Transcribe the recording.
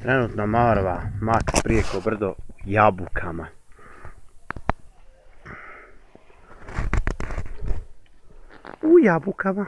Trenutno Marva mač prijeko brdo jabukama. U jabukama.